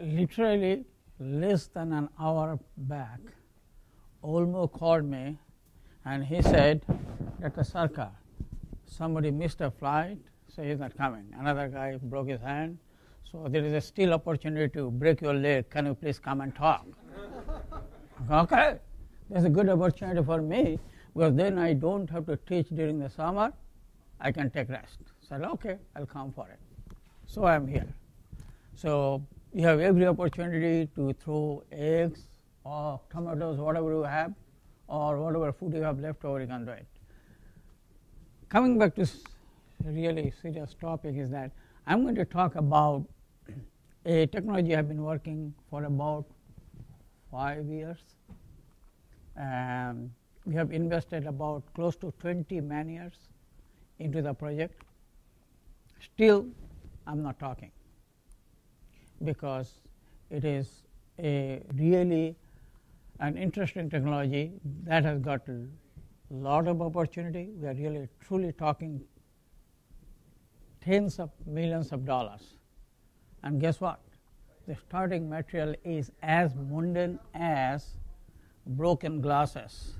literally less than an hour back, Olmo called me and he said, Dr. Sarkar, somebody missed a flight, so he's not coming. Another guy broke his hand, so there is a still opportunity to break your leg. Can you please come and talk? okay, there's a good opportunity for me because then I don't have to teach during the summer. I can take rest. Said, okay, I'll come for it. So I'm here. So you have every opportunity to throw eggs or tomatoes, whatever you have, or whatever food you have left over, you can do it. Coming back to really serious topic is that I'm going to talk about a technology I've been working for about five years. Um, we have invested about close to 20 man years into the project. Still, I'm not talking because it is a really an interesting technology that has got a lot of opportunity. We are really truly talking tens of millions of dollars. And guess what? The starting material is as mundane as broken glasses.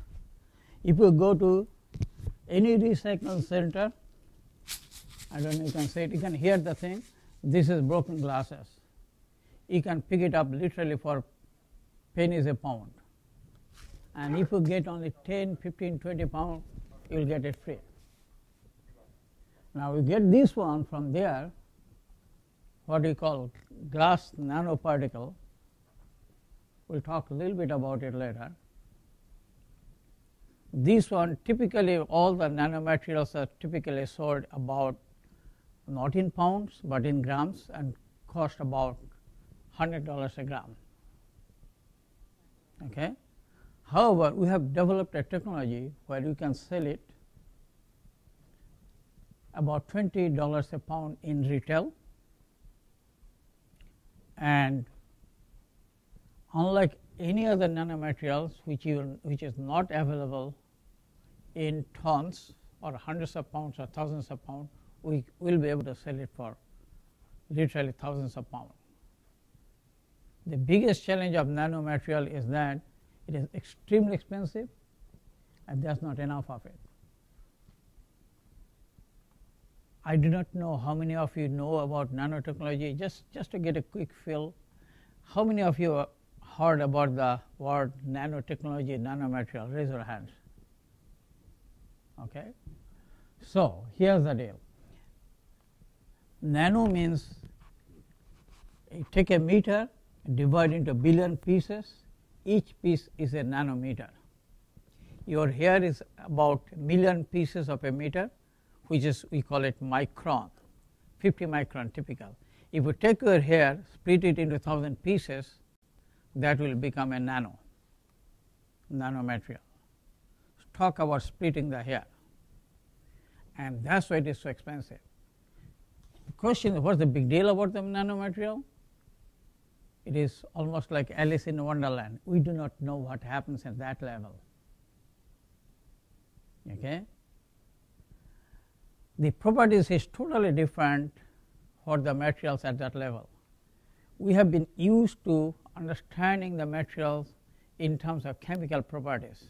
If you go to any recycling center, I don't know you can say it, you can hear the thing, this is broken glasses. You can pick it up literally for pennies a pound. And if you get only 10, 15, 20 pounds, you will get it free. Now we get this one from there, what we call glass nanoparticle. We'll talk a little bit about it later. This one typically all the nanomaterials are typically sold about not in pounds but in grams and cost about $100 a gram. Okay. However, we have developed a technology where you can sell it about $20 a pound in retail and unlike any other nanomaterials which, you, which is not available in tons or hundreds of pounds or thousands of pounds, we will be able to sell it for literally thousands of pounds. The biggest challenge of nanomaterial is that it is extremely expensive and there is not enough of it. I do not know how many of you know about nanotechnology. Just, just to get a quick feel, how many of you heard about the word nanotechnology, nanomaterial? Raise your hands. Okay. So here's the deal. Nano means you take a meter, divide into billion pieces. Each piece is a nanometer. Your hair is about million pieces of a meter which is we call it micron, 50 micron typical. If you take your hair, split it into 1000 pieces, that will become a nano, nanomaterial. Talk about splitting the hair, and that's why it is so expensive. The question is, what's the big deal about the nanomaterial? It is almost like Alice in Wonderland. We do not know what happens at that level. Okay? the properties is totally different for the materials at that level. We have been used to understanding the materials in terms of chemical properties.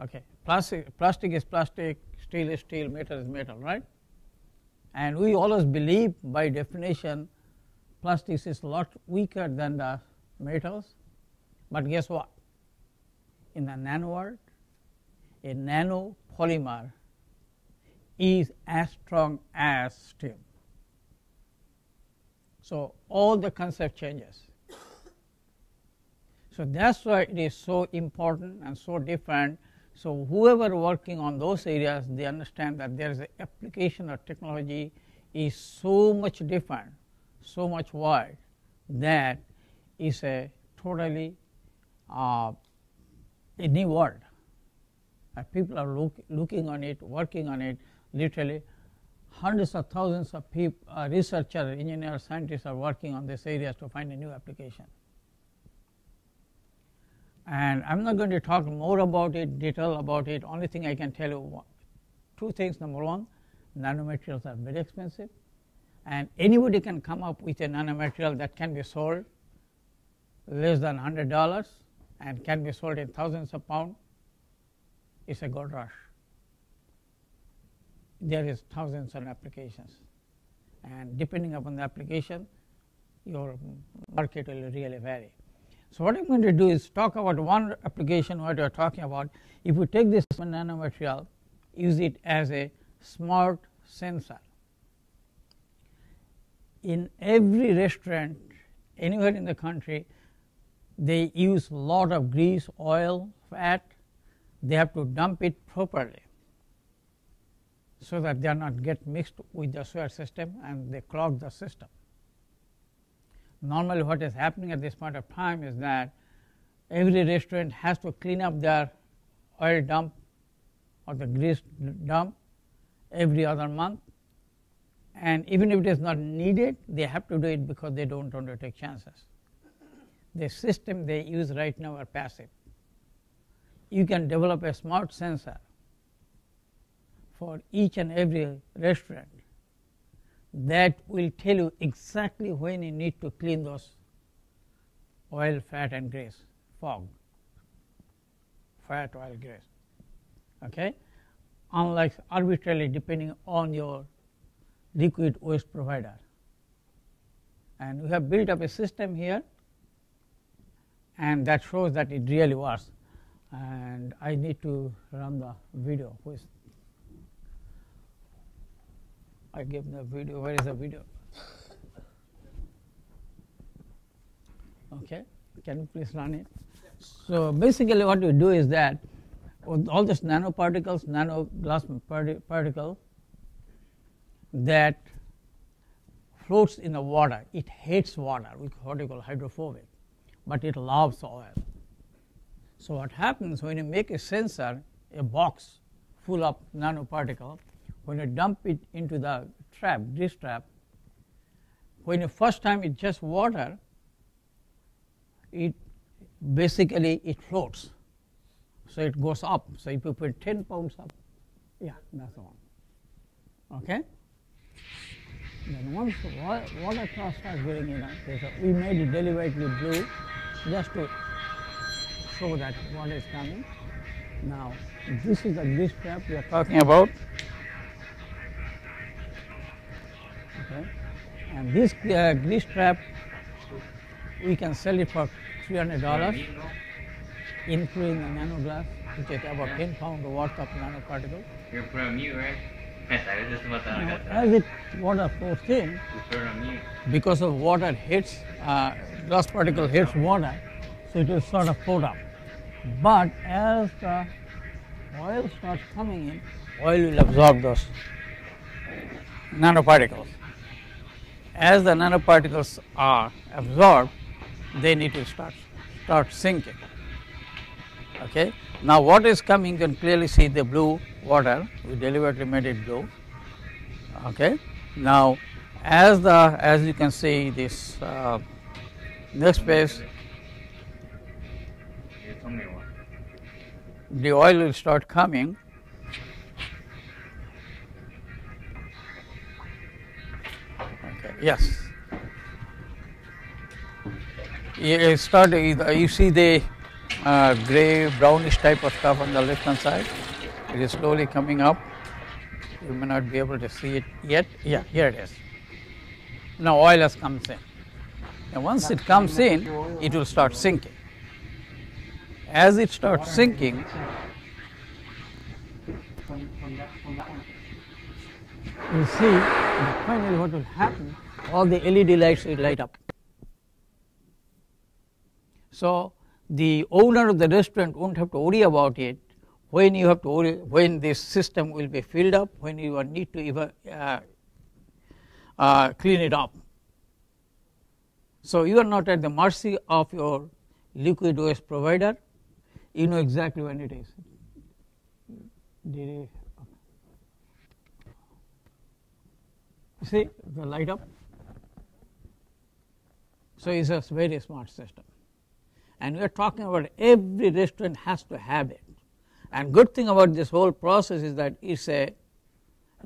Okay, plastic, plastic is plastic, steel is steel, metal is metal, right? And we always believe by definition plastics is a lot weaker than the metals. But guess what? In the nano world, a nano polymer is as strong as steel. So all the concept changes. So that's why it is so important and so different. So whoever working on those areas, they understand that there is an application of technology is so much different, so much wide that is a totally uh, a new world. Uh, people are look, looking on it, working on it, literally hundreds of thousands of people, uh, researchers, engineers, scientists are working on this area to find a new application. And I'm not going to talk more about it, detail about it. Only thing I can tell you, two things. Number one, nanomaterials are very expensive. And anybody can come up with a nanomaterial that can be sold less than $100 and can be sold in thousands of pounds, it's a gold rush. There is thousands of applications and depending upon the application, your market will really vary. So, what I am going to do is talk about one application what are talking about. If you take this nanomaterial, use it as a smart sensor. In every restaurant anywhere in the country, they use a lot of grease, oil, fat, they have to dump it properly so that they are not get mixed with the sewer system and they clog the system. Normally what is happening at this point of time is that every restaurant has to clean up their oil dump or the grease dump every other month and even if it is not needed they have to do it because they don't want to take chances. The system they use right now are passive. You can develop a smart sensor for each and every restaurant that will tell you exactly when you need to clean those oil, fat and grease, fog, fat, oil, grease. Okay? Unlike arbitrarily depending on your liquid waste provider. And we have built up a system here and that shows that it really works. And I need to run the video. Please. I give the video. Where is the video? Okay, can you please run it? So basically, what we do is that with all these nanoparticles, nano glass particle that floats in the water, it hates water, what we call hydrophobic, but it loves oil. So what happens when you make a sensor, a box full of nanoparticle, when you dump it into the trap, this trap, when the first time it's just water, it basically it floats. So it goes up. So if you put 10 pounds up, yeah, that's one. Okay? Then once the water cross starts getting in, we made it deliberately blue just to show that water is coming. Now, this is the grease trap we are talking about. Okay. And this uh, grease trap, we can sell it for $300, including the nano glass, which is about 10 pounds worth of nanoparticles. You're from mute, as it water in, because of water hits, uh, glass particle hits water, so it will sort of float up. But as the oil starts coming in, oil will absorb those nanoparticles as the nanoparticles are absorbed, they need to start, start sinking. Okay. Now, what is coming you can clearly see the blue water, we deliberately made it blue. Okay. Now, as the as you can see this uh, next phase, the oil will start coming okay Yes. You start. You see the uh, gray brownish type of stuff on the left hand side. It is slowly coming up. You may not be able to see it yet. Yeah, here it is. Now oil has come in. And once it comes in, it will start sinking. As it starts sinking, you see finally what will happen all the LED lights will light up. So, the owner of the restaurant won't have to worry about it when you have to worry, when this system will be filled up, when you need to even, uh, uh, clean it up. So, you are not at the mercy of your liquid waste provider, you know exactly when it is. See the light up? So, it's a very smart system. And we are talking about every restaurant has to have it. And good thing about this whole process is that it's a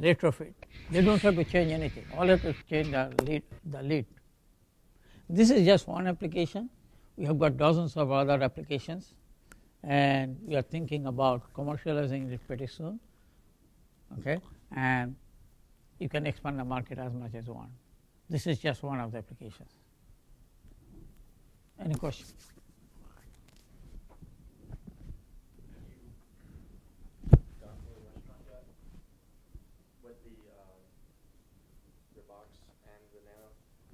retrofit. They don't have to change anything. All have to change the lead. The lead. This is just one application. We have got dozens of other applications, and we are thinking about commercializing it pretty soon. Okay, and you can expand the market as much as you want. This is just one of the applications. Any questions? gone to a restaurant yet with the um, your box and the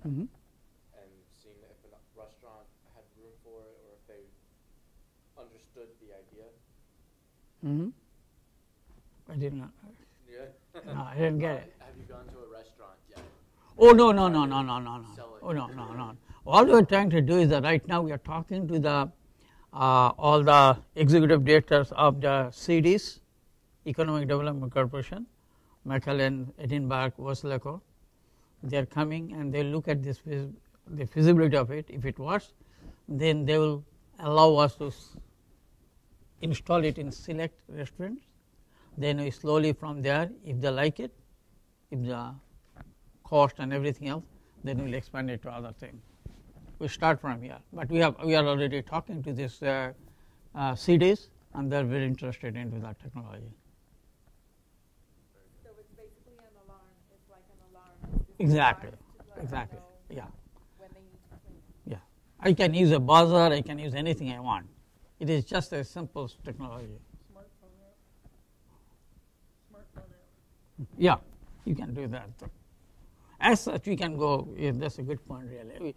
nano Mm-hmm. and seeing if a restaurant had room for it or if they understood the idea? Mm-hmm. I did not. Yeah. No, I didn't get it. Have you gone to a restaurant yet? Oh no no no no no no no. Oh no no no. All we are trying to do is that right now we are talking to the uh, all the executive directors of the cities, Economic Development Corporation, McAllen, Edinburg, Weslaco. They are coming and they look at this the feasibility of it. If it works, then they will allow us to install it in select restaurants. Then we slowly from there, if they like it, if the cost and everything else, then we'll expand it to other things. We start from here, but we have we are already talking to these uh, uh, CDs, and they're very interested into that technology. So it's basically an alarm, it's like an alarm. It's Exactly, alarm to let them exactly, yeah, When they need to clean. yeah. I can use a buzzer, I can use anything I want. It is just a simple technology. Smartphone app. Smartphone app. Yeah, you can do that. As such, we can go. Yeah, that's a good point, really. We,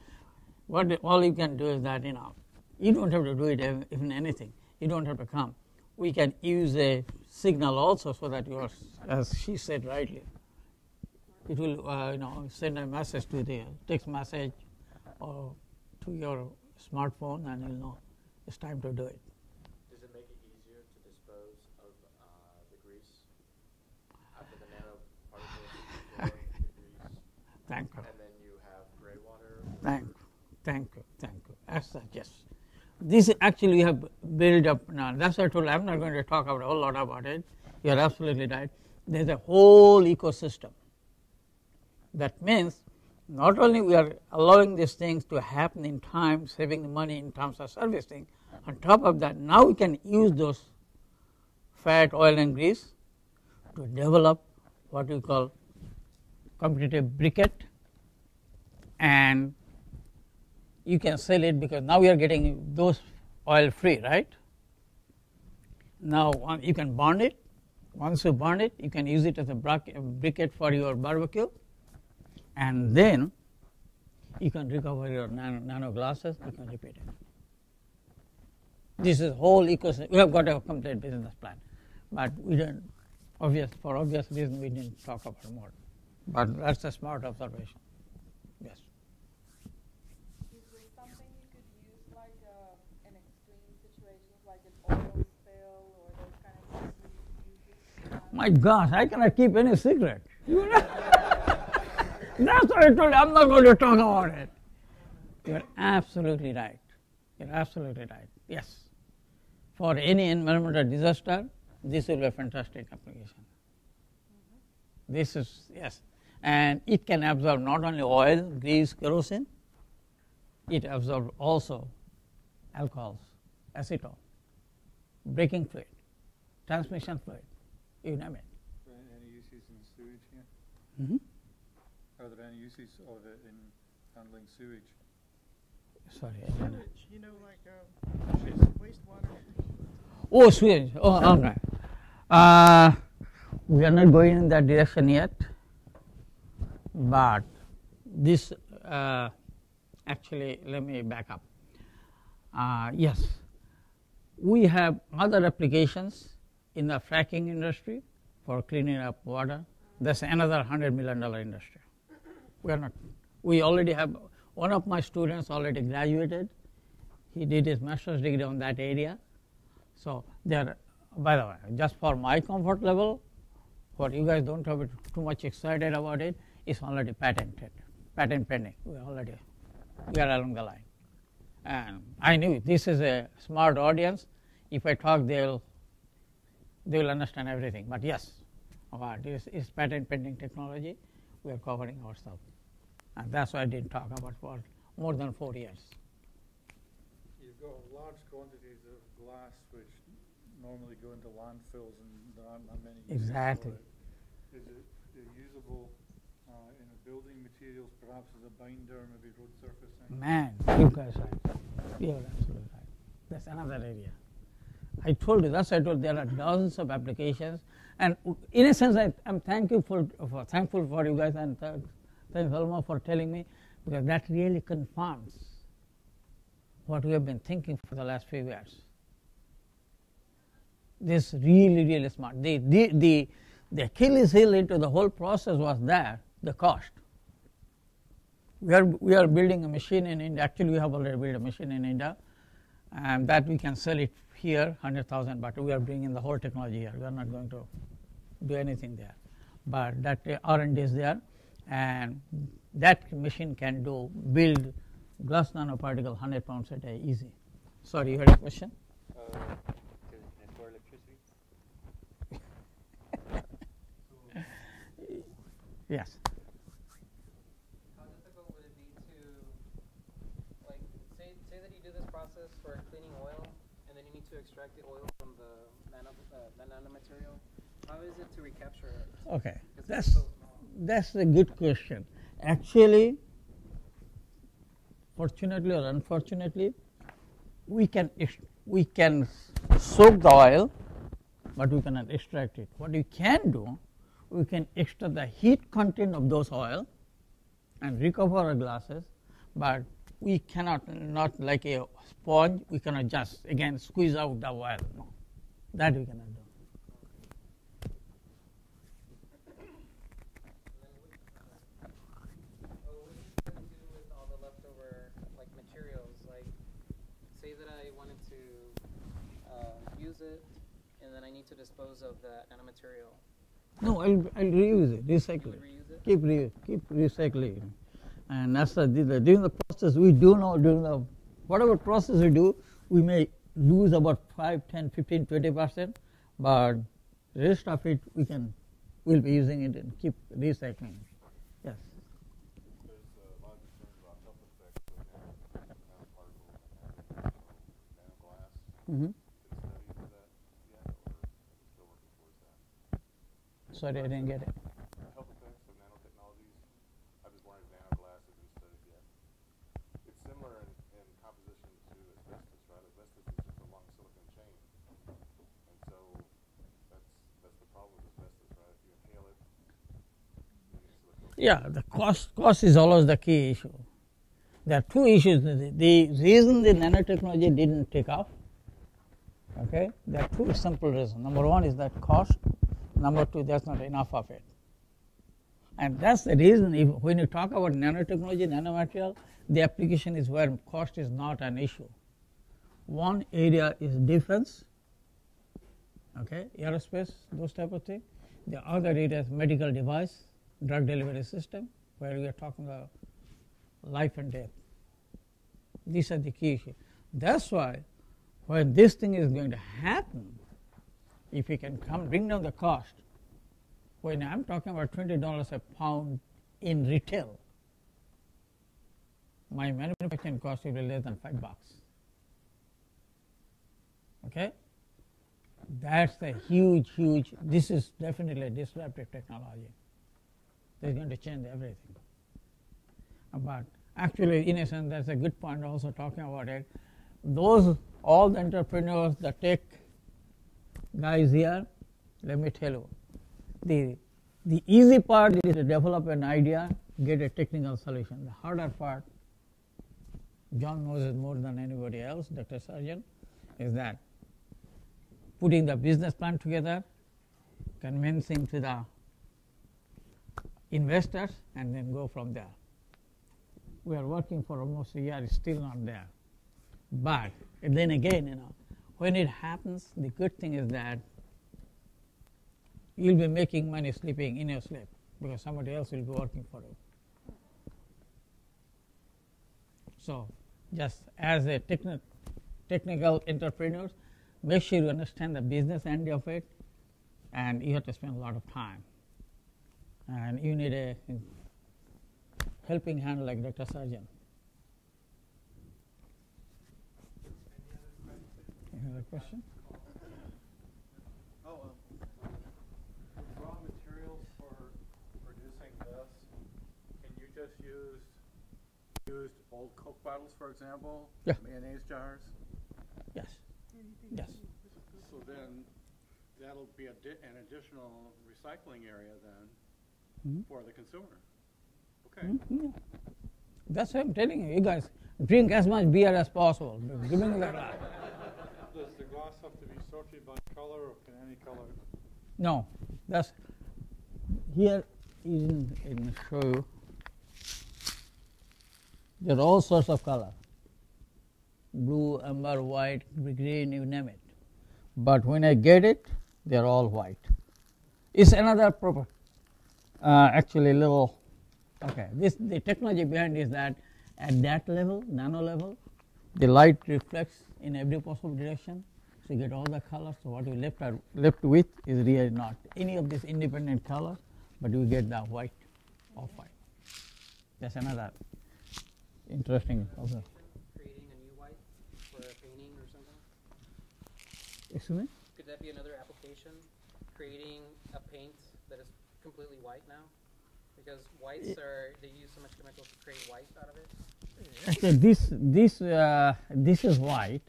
what all you can do is that you know, you don't have to do it even anything. You don't have to come. We can use a signal also, so that you are, as she said rightly, it will uh, you know send a message to the text message or to your smartphone, and you'll know it's time to do it. Does it make it easier to dispose of uh, the grease after the nanoparticles the Thank you. and then you have gray water? Thank you, thank you, thank you. As such, yes. This actually we have built up now. That's why I told you I'm not going to talk about a whole lot about it. You're absolutely right. There's a whole ecosystem. That means not only we are allowing these things to happen in time, saving the money in terms of servicing, on top of that, now we can use those fat, oil, and grease to develop what we call competitive briquette and you can sell it because now we are getting those oil free, right? Now you can burn it. Once you burn it, you can use it as a briquette for your barbecue, and then you can recover your nano, nano glasses. You can repeat it. This is whole ecosystem. We have got a complete business plan, but we didn't. Obvious for obvious reason, we didn't talk about more. But that's a smart observation. Yes. Is there something you could use like uh, in extreme situations, like an oil spill or those kind of things where you could use it? My gosh, I cannot keep any secret. You know? That's what I told you. I'm not going to talk about it. You're absolutely right. You're absolutely right. Yes. For any environmental disaster, this will be a fantastic application. This is, yes. And it can absorb not only oil, grease, kerosene, it absorbs also alcohols, acetone, braking fluid, transmission fluid, you name it. Any uses in sewage here? Mhm. Are there any uses of it in handling sewage? Sorry, Sewage, you know, like uh, wastewater. Oh, sewage. Oh, okay. Uh, we are not going in that direction yet, but this uh, actually, let me back up. Uh, yes, we have other applications in the fracking industry for cleaning up water. That's another hundred million dollar industry. We are not. We already have one of my students already graduated. He did his master's degree on that area. So there, by the way, just for my comfort level, what you guys don't have to too much excited about it, it's already patented, patent pending. We are already, we are along the line. And I knew this is a smart audience. If I talk, they'll, they will understand everything. But yes, uh, what is, is patent pending technology, we are covering ourselves. And that's why I didn't talk about for more than four years. You've got large quantities of glass which normally go into landfills and there aren't that many Exactly. Is it uh, usable uh, in a building materials, perhaps as a binder, maybe road surfacing? Man, you guys are, you're absolutely right. That's another area. I told you, that's why I told there are dozens of applications. And in a sense, I, I'm thankful for, for, thankful for you guys and th- thanks Velma for telling me because that really confirms what we have been thinking for the last few years. This really, really smart. The, the, the, the Achilles heel into the whole process was there, the cost. We are, we are building a machine in India. Actually, we have already built a machine in India, and that we can sell it here, 100,000, but we are bringing the whole technology here. We are not going to do anything there. But that uh, R&D is there, and that machine can do build glass nanoparticle 100 pounds a day easy. Sorry, you had a question? Uh, does electricity? Yes. How difficult would it be to, like, say, say that you do this process for cleaning oil, and then you need to extract the oil from the nano, uh, the nanomaterial? How is it to recapture it? Okay, 'Cause that's it's so small. That's a good question. Actually, fortunately or unfortunately, we can we can soak the oil, but we cannot extract it. What we can do, we can extract the heat content of those oil and recover our glasses, but we cannot not like a sponge. We cannot just again squeeze out the oil. No, that we cannot do. Oh, what do you gonna do with all the leftover, like, materials? Like, say that I wanted to, uh, use it, and then I need to dispose of that nanomaterial. No, I'll, I'll reuse it, recycle it. reuse it? keep re, keep recycling and that's the, the, during the process we do know during the whatever process we do we may lose about 5 10 15 20 percent but rest of it we can we'll be using it and keep recycling yes There's a lot of concerns about health effects of nano, nanoparticle, nanoglass. mm-hmm. Been studied for that yet, or are we still working towards that? Sorry i didn't get it Health effects of nanotechnologies, I'm just wondering if nanoglass has been studied yet. It's similar in, in composition to asbestos, right? Asbestos is just a long silicon chain. And so that's, that's the problem with asbestos, right? If you inhale it, you get silicone. yeah the cost cost is always the key issue there are two issues the, the reason the nanotechnology didn't take off okay there are two simple reasons number one is that cost number two there's not enough of it. And that's the reason if, when you talk about nanotechnology nanomaterial the application is where cost is not an issue. One area is defense okay aerospace those type of thing. The other area is medical device drug delivery system where we are talking about life and death. These are the key issues. That's why when this thing is going to happen if we can come bring down the cost. When i'm talking about $20 a pound in retail my manufacturing cost will be less than 5 bucks. Okay? That's the huge huge this is definitely a disruptive technology. That's going to change everything. But actually in a sense that's a good point also talking about it. Those all the entrepreneurs the tech guys here let me tell you. The the easy part is to develop an idea get a technical solution. The harder part john knows it more than anybody else dr Sargent, is that putting the business plan together convincing to the investors and then go from there. We are working for almost a year it's still not there. But then again you know when it happens the good thing is that you'll be making money sleeping in your sleep because somebody else will be working for you so just as a techni- technical entrepreneur, make sure you understand the business end of it and you have to spend a lot of time. And you need a helping hand like Dr. Surgeon. Any other question? Oh, um, Raw materials for producing this, can you just use, used old Coke bottles, for example? Yeah. Mayonnaise jars? Yes. Yes. So then, that'll be a di- an additional recycling area then Mhm. for the consumer. Okay. Mhm. That's what I'm telling you. You guys drink as much beer as possible. Give me the glass. Does the glass have to be sorted by color or can any color? No, that's here in in show you. There are all sorts of color. Blue, amber, white, green, you name it. But when I get it, they're all white. It's another proper, uh, actually little, okay, this, the technology behind is that at that level, nano level, the light reflects in every possible direction. So you get all the colors. So what you left are left with is really not any of these independent colors, but you get the white off white. That's another interesting. Also, Creating a new white for a painting or something? excuse me. Could that be another application? Creating a paint that is completely white now? Because whites are, they use so much chemicals to create white out of it. Actually, this this uh, this is white.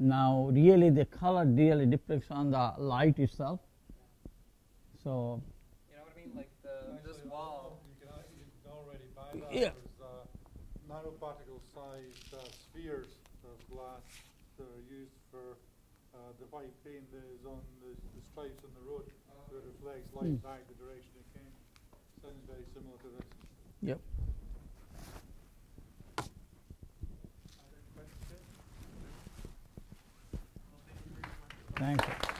Now, really, the color really depicts on the light itself. So, You know what I mean? Like the, this wall. You can, you can already buy that. Yeah. There's, uh, nanoparticle sized, uh, spheres of glass that are used for, uh, the white paint that is on the, the stripes on the road. That reflects light Hmm. back the direction it came. Sounds very similar to this. yep. Thank you.